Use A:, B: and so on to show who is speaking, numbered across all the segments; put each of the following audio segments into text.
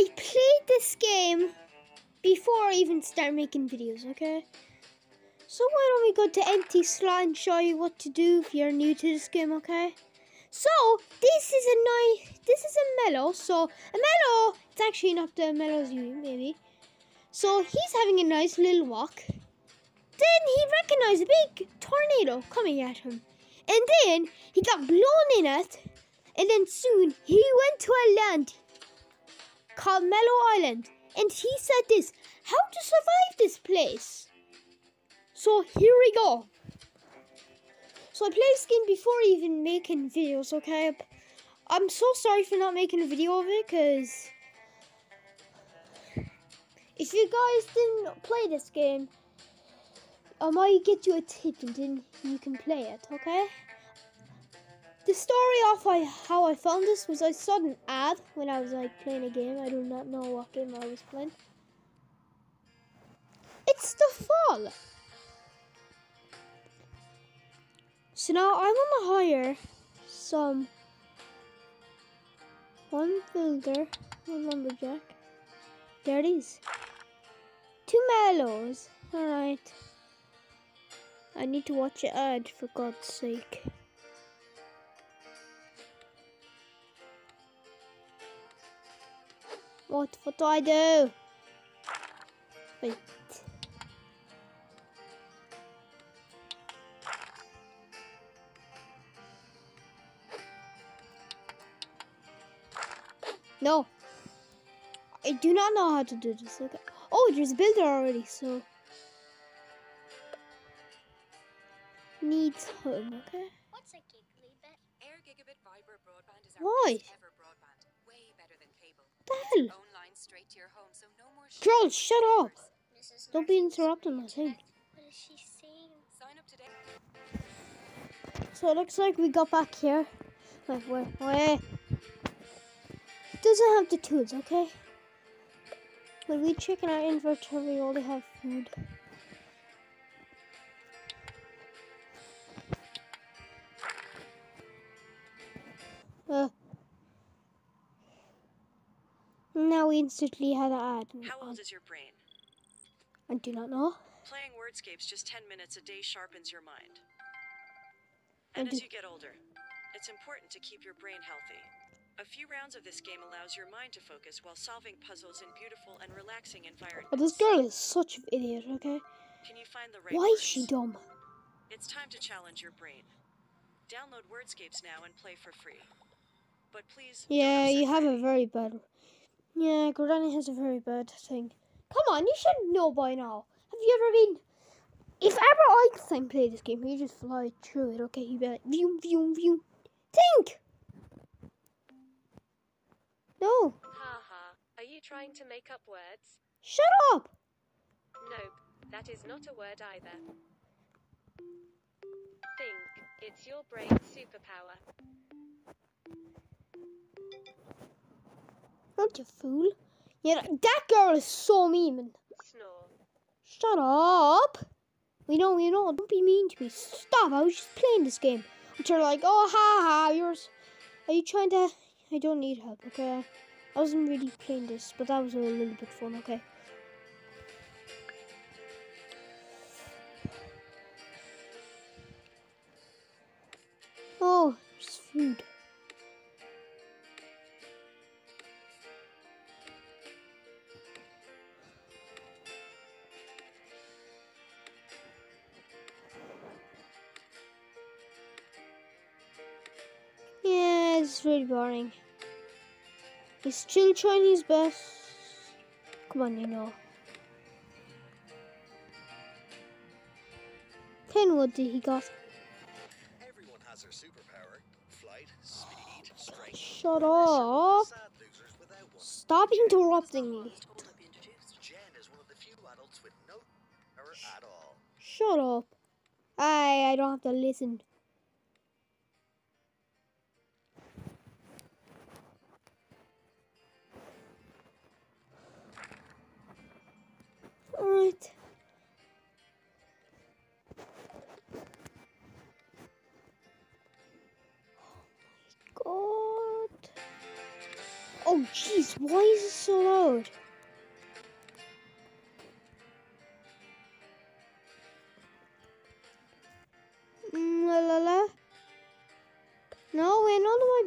A: I played this game before I even start making videos, okay? So why don't we go to empty slot and show you what to do if you're new to this game, okay? So this is a nice, this is a mellow. So a mellow, it's actually not the mellow as you maybe. So he's having a nice little walk. Then he recognized a big tornado coming at him, and then he got blown in it. And then soon he went to a land called Mellow Island, and he said this: how to survive this place. So here we go. So I played this game before even making videos, okay? I'm so sorry for not making a video of it, because if you guys didn't play this game, I might get you a tip and then you can play it, okay? The story of I, how I found this was I saw an ad when I was like playing a game. I do not know what game I was playing. It's the fall. So now I want to hire some one builder, one lumberjack. There it is. Two mellows. Alright. I need to watch an ad for God's sake. What what do I do? Wait. No. I do not know how to do this. Okay. Oh, there's a builder already, so. Needs home, okay?
B: What's a giggly bit?
C: eir Gigabit Fiber Broadband is our
A: Why?
C: best ever broadband.
A: The hell?
C: Own line straight to your home, so no
A: Troll, shut up!
B: Mrs.
A: Don't be
B: Murphy's
A: interrupting my thing.
B: What is she saying?
C: Sign up today.
A: So it looks like we got back here. Wait, wait, wait. Doesn't have the tools, okay? When we check in our inventory, we only have food. Now we instantly had an ad.
D: How old is your brain?
A: I do not know.
D: Playing wordscapes just 10 minutes a day sharpens your mind. And as you get older, it's important to keep your brain healthy. A few rounds of this game allows your mind to focus while solving puzzles in beautiful and relaxing environments.
A: Oh, this girl is such an idiot, okay?
D: Can you find the right
A: Why is she dumb?
D: It's time to challenge your brain. Download Wordscapes now and play for free. But please,
A: Yeah, you have a very bad. Yeah, Granny has a very bad thing. Come on, you should know by now. Have you ever been? If ever Einstein played this game, he just fly through it. Okay, he'd be like, view, view, view. Think. No,
E: Haha, are you trying to make up words?
A: shut up.
E: Nope, that is not a word either. Think, it's your brain's superpower.
A: Don't you fool. Yeah, that- girl is so mean.
E: Snore.
A: Shut up. We know, we know. Don't be mean to me. Stop. I was just playing this game. And you're like, oh, ha ha. Yours. Are you trying to? I don't need help. Okay. I wasn't really playing this, but that was a little bit fun. Okay. Oh, there's food. It's really boring. He's still trying his best. Come on, you know. Ten what did he got?
F: Everyone has their superpower. Flight, speed, oh, strength.
A: Shut up.
F: Sad losers without one.
A: Stop interrupting me.
F: Jen is one of the few adults with no power at all.
A: Shut up. I I don't have to listen.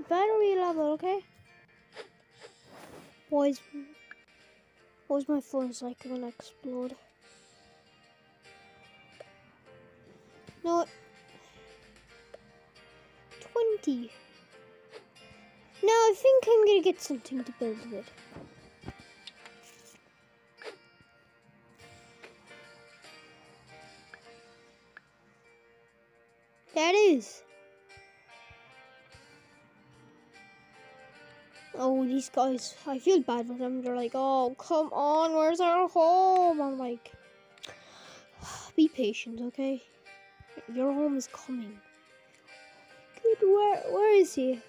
A: Battery level, okay? Why is, my phone like gonna explode? No. 20. No, I think I'm gonna get something to build with. That is. Oh, these guys, I feel bad for them. They're like, oh, come on, where's our home? I'm like, be patient, okay? Your home is coming. Good, where, where is he?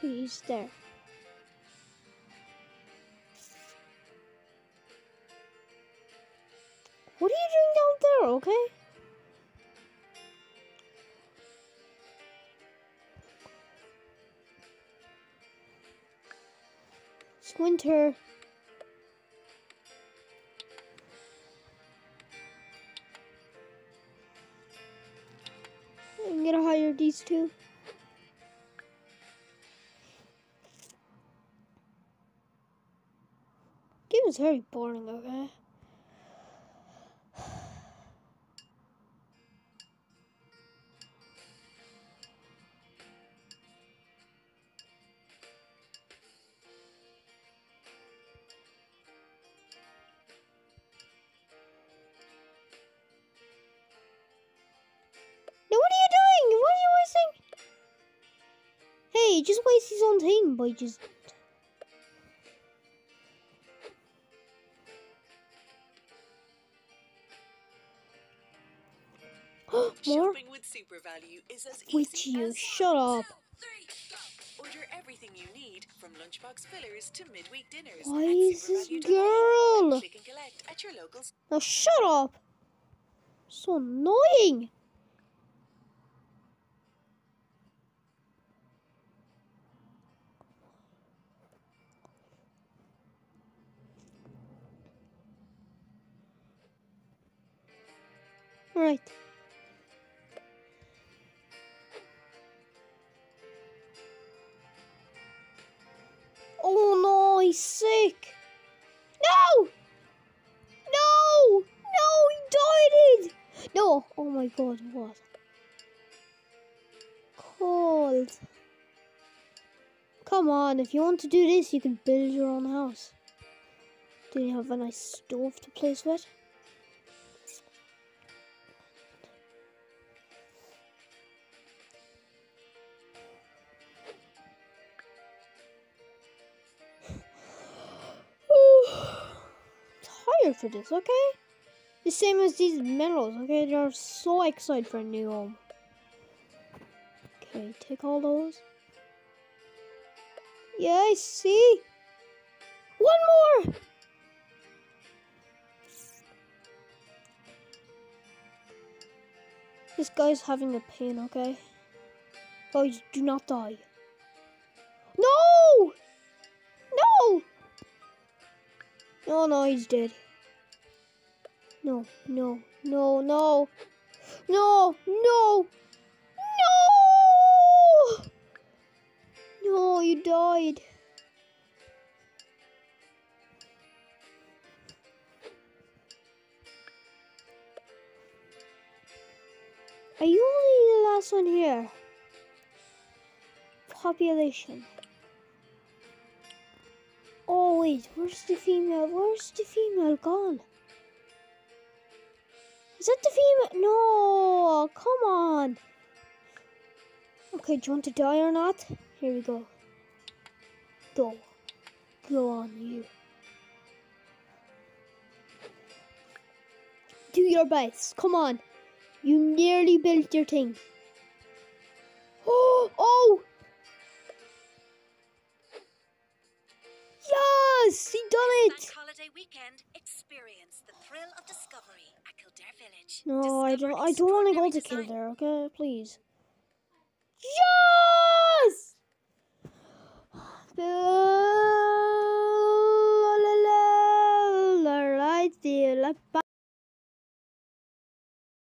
A: He's there. What are you doing down there, okay? Winter. I'm gonna hire these two. Game is very boring, okay? He just wastes his own time by just more.
G: Shopping with SuperValu is as
A: Would
G: easy
A: you
G: as
A: shut up?
G: Order everything you need from lunchbox fillers to midweek dinners.
A: Why is this girl?
G: Click and collect at your local
A: Now shut up! So annoying! Right. Oh no, he's sick! No! No! No, he died! No! Oh my god, what? Cold. Come on, if you want to do this, you can build your own house. Do you have a nice stove to place with? Tired for this, okay? The same as these mellows, okay? They're so excited for a new home. Okay, take all those. Yeah, I see. One more! This guy's having a pain, okay? Guys, do not die. No! No! No, no, he's dead. No, no, no, no. No, no. No! No, you died. Are you only the last one here? Population. Oh wait, where's the female? Where's the female gone? Is that the female? No, come on. Okay, do you want to die or not? Here we go. Go. Go on, you. Do your best. Come on. You nearly built your thing. Oh! Oh! Yes! He done it!
H: Holiday weekend, experience the thrill of discovery at Kildare Village.
A: No,
H: Discover I
A: don't. I don't want to go to. Kildare. Okay, please. Yes.